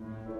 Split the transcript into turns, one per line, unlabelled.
Bye.